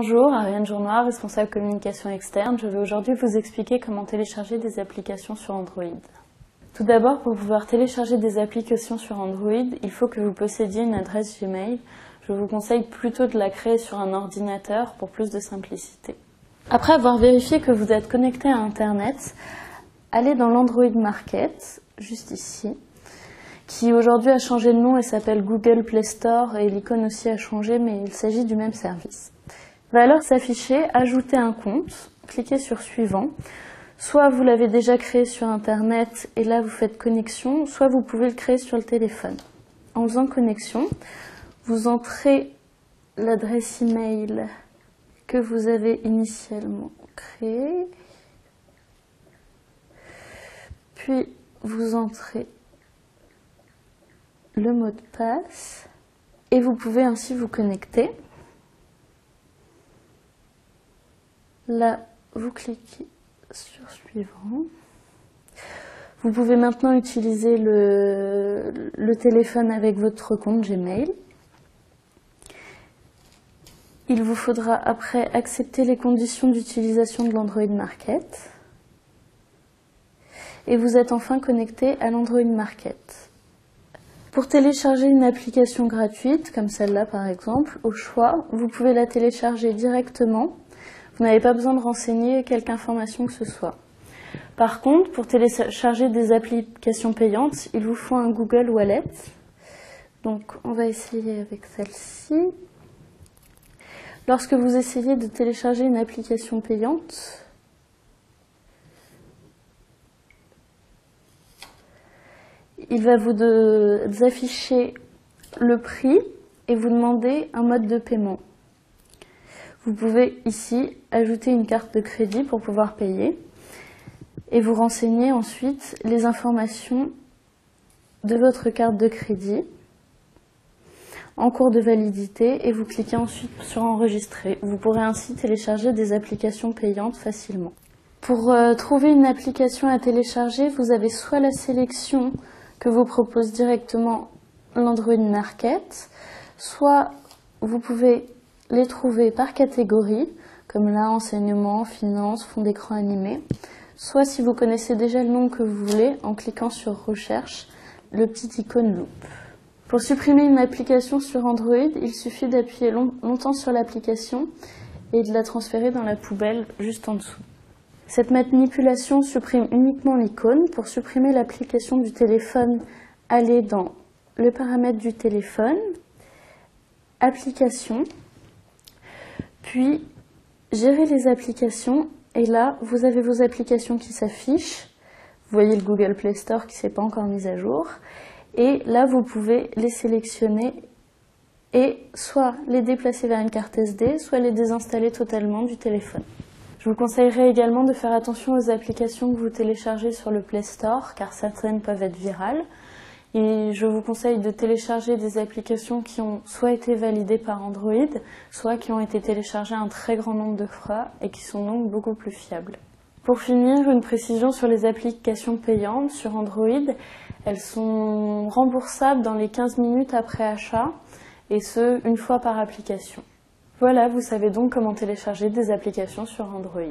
Bonjour, Ariane Journois, responsable communication externe. Je vais aujourd'hui vous expliquer comment télécharger des applications sur Android. Tout d'abord, pour pouvoir télécharger des applications sur Android, il faut que vous possédiez une adresse Gmail. Je vous conseille plutôt de la créer sur un ordinateur pour plus de simplicité. Après avoir vérifié que vous êtes connecté à Internet, allez dans l'Android Market, juste ici, qui aujourd'hui a changé de nom et s'appelle Google Play Store et l'icône aussi a changé mais il s'agit du même service. Va alors s'afficher Ajouter un compte, cliquez sur Suivant. Soit vous l'avez déjà créé sur Internet et là vous faites connexion, soit vous pouvez le créer sur le téléphone. En faisant connexion, vous entrez l'adresse email que vous avez initialement créée, puis vous entrez le mot de passe et vous pouvez ainsi vous connecter. Là, vous cliquez sur suivant. Vous pouvez maintenant utiliser le, téléphone avec votre compte Gmail. Il vous faudra après accepter les conditions d'utilisation de l'Android Market. Et vous êtes enfin connecté à l'Android Market. Pour télécharger une application gratuite, comme celle-là par exemple, au choix, vous pouvez la télécharger directement. Vous n'avez pas besoin de renseigner quelque information que ce soit. Par contre, pour télécharger des applications payantes, il vous faut un Google Wallet. Donc on va essayer avec celle-ci. Lorsque vous essayez de télécharger une application payante, il va vous, afficher le prix et vous demander un mode de paiement. Vous pouvez ici ajouter une carte de crédit pour pouvoir payer et vous renseigner ensuite les informations de votre carte de crédit en cours de validité et vous cliquez ensuite sur enregistrer. Vous pourrez ainsi télécharger des applications payantes facilement. Pour euh, trouver une application à télécharger, vous avez soit la sélection que vous propose directement l'Android Market, soit vous pouvez les trouver par catégorie, comme là, enseignement, finance, fond d'écran animé, soit si vous connaissez déjà le nom que vous voulez, en cliquant sur recherche, le petit icône loop. Pour supprimer une application sur Android, il suffit d'appuyer longtemps sur l'application et de la transférer dans la poubelle juste en dessous. Cette manipulation supprime uniquement l'icône. Pour supprimer l'application du téléphone, allez dans le paramètre du téléphone, applications, puis gérer les applications. Et là, vous avez vos applications qui s'affichent. Vous voyez le Google Play Store qui s'est pas encore mis à jour. Et là, vous pouvez les sélectionner et soit les déplacer vers une carte SD, soit les désinstaller totalement du téléphone. Je vous conseillerais également de faire attention aux applications que vous téléchargez sur le Play Store, car certaines peuvent être virales. Et je vous conseille de télécharger des applications qui ont soit été validées par Android, soit qui ont été téléchargées un très grand nombre de fois et qui sont donc beaucoup plus fiables. Pour finir, une précision sur les applications payantes sur Android. Elles sont remboursables dans les 15 minutes après achat, et ce, une fois par application. Voilà, vous savez donc comment télécharger des applications sur Android.